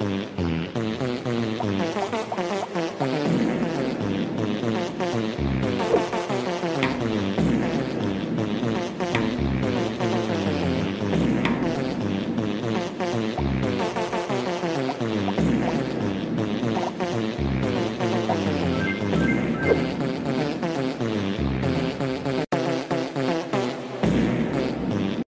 Mm-hmm.